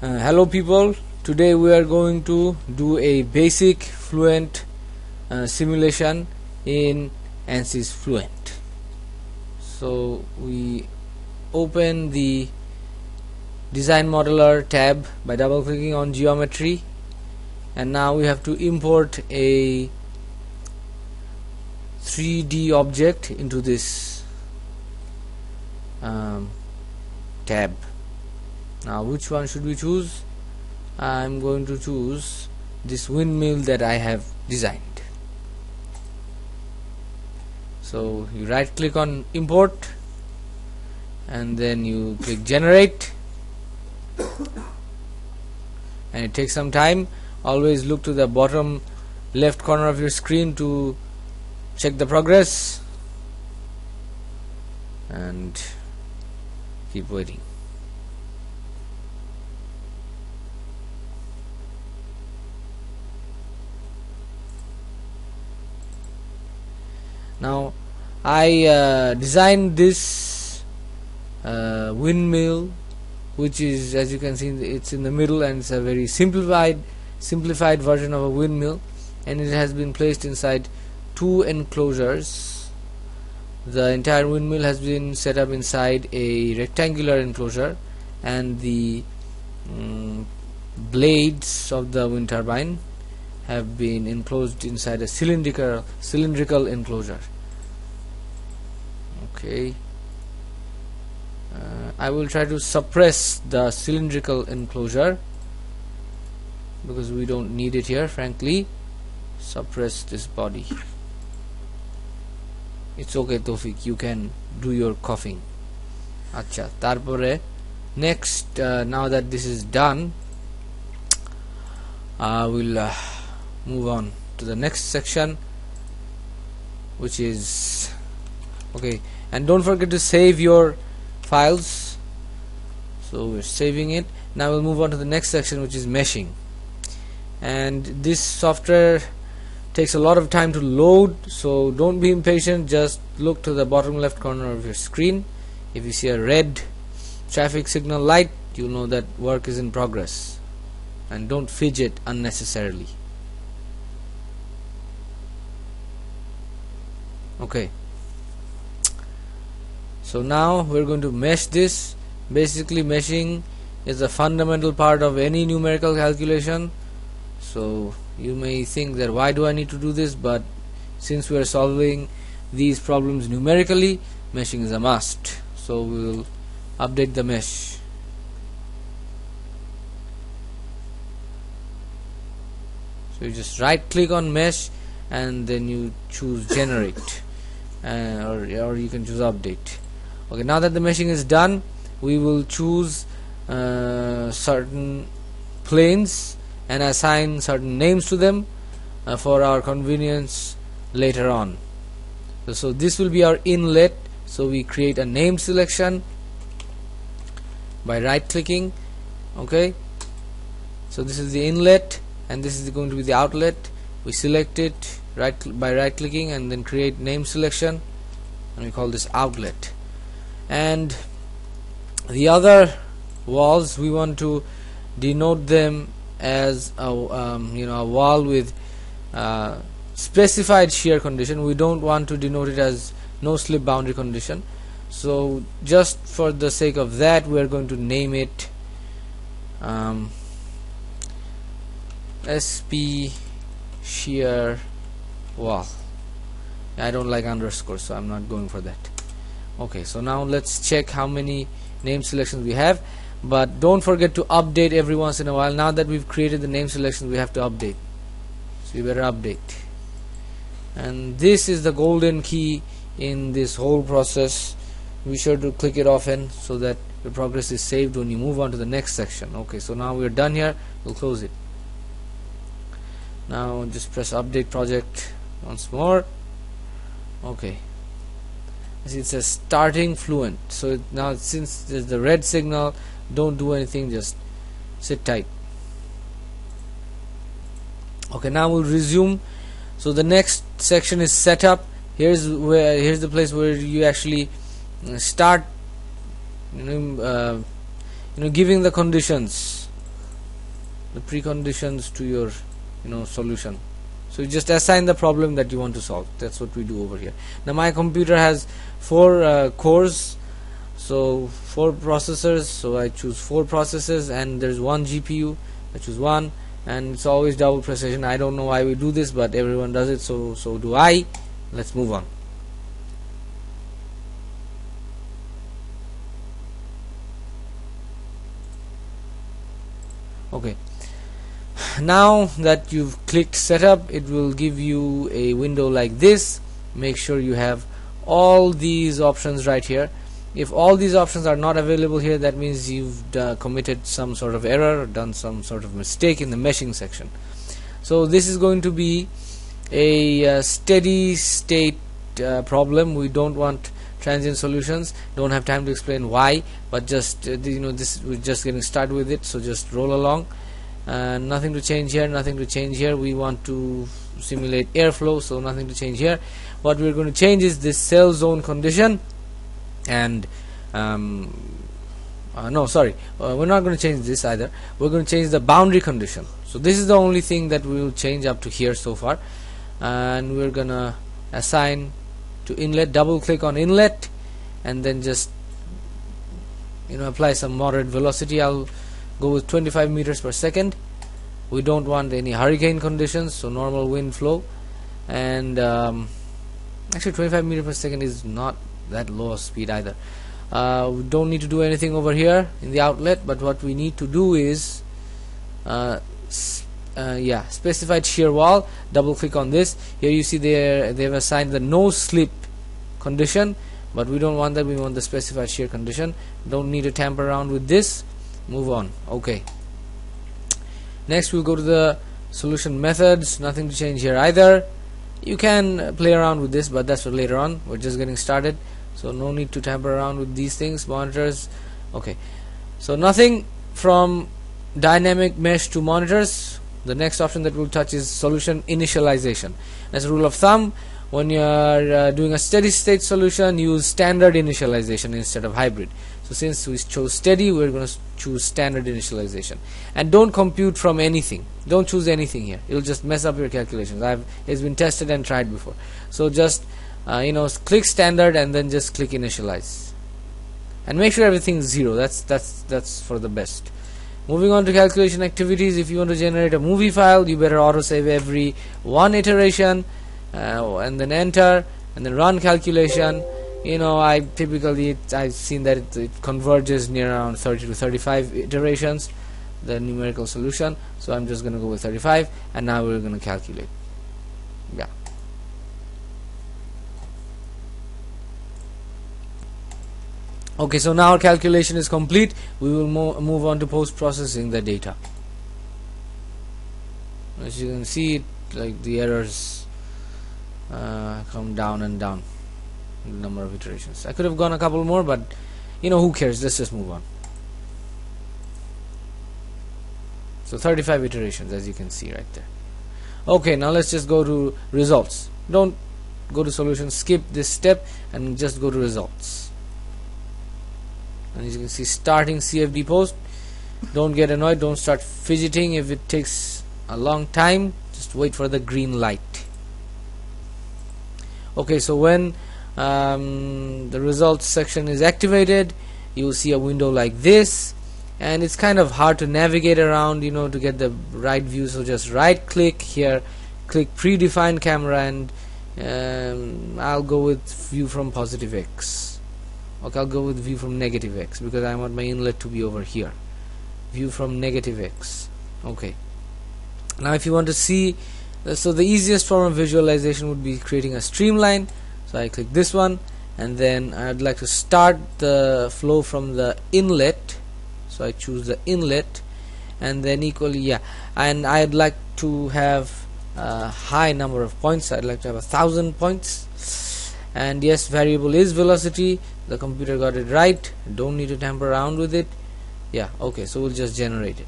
Uh, hello people. Today we are going to do a basic fluent uh, simulation in ANSYS Fluent. So we open the design modeler tab by double clicking on geometry. And now we have to import a 3D object into this um, tab now which one should we choose? I'm going to choose this windmill that I have designed. So you right click on import and then you click generate. And it takes some time. Always look to the bottom left corner of your screen to check the progress. And keep waiting now I uh, designed this uh, windmill which is as you can see it's in the middle and it's a very simplified simplified version of a windmill. And it has been placed inside two enclosures. The entire windmill has been set up inside a rectangular enclosure and the um, blades of the wind turbine have been enclosed inside a cylindrical cylindrical enclosure. Okay. Uh, I will try to suppress the cylindrical enclosure because we don't need it here frankly. Suppress this body. It's okay Tofik you can do your coughing. Acha. Tarpore next uh, now that this is done I uh, will uh, move on to the next section which is okay and don't forget to save your files. So we're saving it. Now we'll move on to the next section which is meshing. And this software takes a lot of time to load so don't be impatient. Just look to the bottom left corner of your screen. If you see a red traffic signal light you'll know that work is in progress. And don't fidget unnecessarily okay. So now we're going to mesh this. Basically meshing is a fundamental part of any numerical calculation. So you may think that why do I need to do this? But since we are solving these problems numerically meshing is a must. So we will update the mesh. So you just right click on mesh and then you choose generate uh, or, or you can choose update. Okay now that the meshing is done we will choose uh, certain planes and assign certain names to them uh, for our convenience later on. So, so, this will be our inlet. So we create a name selection by right clicking okay? So this is the inlet and this is going to be the outlet we select it right by right clicking and then create name selection. And we call this outlet. And the other walls we want to denote them as a um, you know a wall with uh, specified shear condition. We don't want to denote it as no slip boundary condition. So just for the sake of that we are going to name it um, SP shear wall. I don't like underscore so I'm not going for that. Okay so now let's check how many name selections we have. But don't forget to update every once in a while. Now that we've created the name selections we have to update. So we better update. And this is the golden key in this whole process. Be sure to click it often so that your progress is saved when you move on to the next section. Okay so now we're done here. We'll close it now just press update project once more. Okay. It says starting fluent. So now since there's the red signal don't do anything just sit tight. Okay now we'll resume. So the next section is setup here's where here's the place where you actually uh, start you know, uh, you know giving the conditions. The preconditions to your you know solution. So you just assign the problem that you want to solve. That's what we do over here. Now my computer has four uh, cores so four processors so I choose four processors and there's one GPU I choose one and it's always double precision. I don't know why we do this but everyone does it so so do I. Let's move on. Okay now that you've clicked setup it will give you a window like this. Make sure you have all these options right here. If all these options are not available here that means you've uh, committed some sort of error or done some sort of mistake in the meshing section. So this is going to be a uh, steady state uh, problem. We don't want transient solutions. Don't have time to explain why but just uh, you know this we're just getting started with it so just roll along uh, nothing to change here nothing to change here. We want to simulate airflow so nothing to change here. What we're going to change is this cell zone condition and um, uh, no sorry uh, we're not going to change this either. We're going to change the boundary condition. So this is the only thing that we will change up to here so far and we're gonna assign to inlet double click on inlet and then just you know apply some moderate velocity. I'll go with 25 meters per second. We don't want any hurricane conditions so normal wind flow. And um, actually 25 meters per second is not that low of speed either. Uh, we don't need to do anything over here in the outlet but what we need to do is uh, uh, yeah specified shear wall. Double click on this. Here you see they they've assigned the no slip condition but we don't want that. We want the specified shear condition. Don't need to tamper around with this move on. Okay. Next we'll go to the solution methods. Nothing to change here either. You can play around with this but that's for later on. We're just getting started. So no need to tamper around with these things. Monitors. Okay. So nothing from dynamic mesh to monitors the next option that we'll touch is solution initialization. As a rule of thumb when you are uh, doing a steady state solution use standard initialization instead of hybrid. So since we chose steady we're going to choose standard initialization. And don't compute from anything. Don't choose anything here. It'll just mess up your calculations. I've it's been tested and tried before. So just uh, you know click standard and then just click initialize. And make sure everything is zero. That's that's that's for the best moving on to calculation activities. If you want to generate a movie file you better autosave every one iteration uh, and then enter and then run calculation. You know I typically I've seen that it, it converges near around 30 to 35 iterations the numerical solution. So I'm just gonna go with 35 and now we're gonna calculate. Yeah okay so now our calculation is complete. We will mo move on to post-processing the data. As you can see like the errors uh, come down and down number of iterations. I could have gone a couple more but you know who cares? Let's just move on. So 35 iterations as you can see right there. Okay now let's just go to results. Don't go to solution skip this step and just go to results and as you can see starting CFD post. Don't get annoyed don't start fidgeting. If it takes a long time just wait for the green light. Okay so when um, the results section is activated you will see a window like this. And it's kind of hard to navigate around you know to get the right view. So just right click here click predefined camera and um, I'll go with view from positive X okay I'll go with view from negative x because I want my inlet to be over here. View from negative x. Okay. Now if you want to see uh, so the easiest form of visualization would be creating a streamline. So I click this one and then I'd like to start the flow from the inlet. So I choose the inlet and then equally yeah and I'd like to have a high number of points. I'd like to have a thousand points and yes variable is velocity. The computer got it right. Don't need to tamper around with it. Yeah okay so we'll just generate it.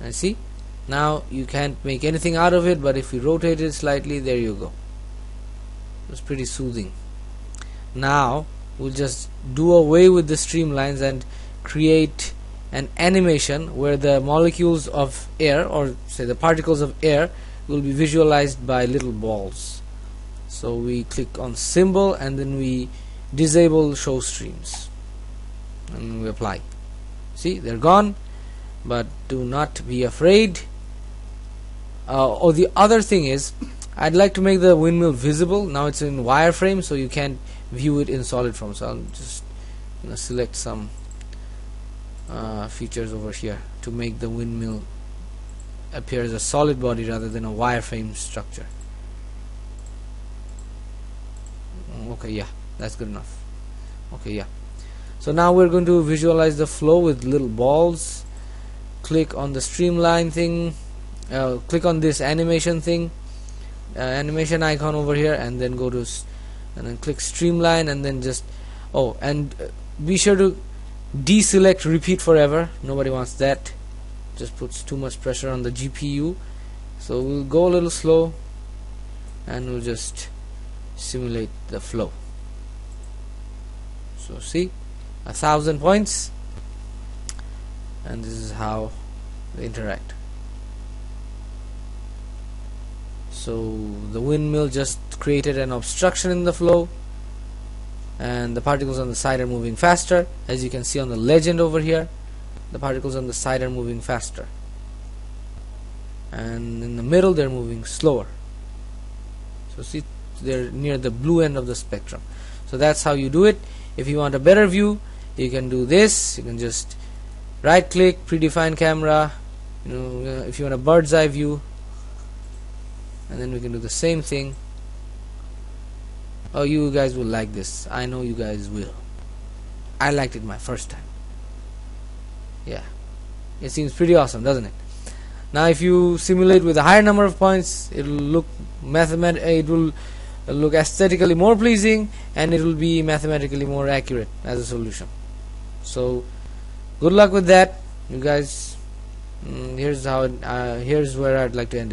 And see now you can't make anything out of it but if you rotate it slightly there you go. It's pretty soothing. Now we'll just do away with the streamlines and create an animation where the molecules of air or say the particles of air will be visualized by little balls so we click on symbol and then we disable show streams. And we apply. See they're gone. But do not be afraid. Uh, or the other thing is I'd like to make the windmill visible. Now it's in wireframe so you can't view it in solid form. So I'll just you know, select some uh, features over here to make the windmill appear as a solid body rather than a wireframe structure mm, okay yeah that's good enough. Okay yeah. So now we're going to visualize the flow with little balls. Click on the streamline thing uh, click on this animation thing uh, animation icon over here and then go to and then click streamline and then just oh and uh, be sure to deselect repeat forever. Nobody wants that. Just puts too much pressure on the GPU so we'll go a little slow and we'll just simulate the flow. So see a thousand points and this is how they interact. So the windmill just created an obstruction in the flow and the particles on the side are moving faster. As you can see on the legend over here the particles on the side are moving faster. And in the middle they're moving slower. So see they're near the blue end of the spectrum. So that's how you do it. If you want a better view you can do this. You can just right click predefine camera you know uh, if you want a bird's eye view. And then we can do the same thing. Oh you guys will like this. I know you guys will. I liked it my first time. Yeah. It seems pretty awesome doesn't it? Now if you simulate with a higher number of points uh, it will look mathemat it will look aesthetically more pleasing and it will be mathematically more accurate as a solution. So good luck with that. You guys mm, here's how it, uh, here's where I'd like to end it